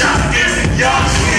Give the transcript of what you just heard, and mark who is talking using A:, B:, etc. A: shot against you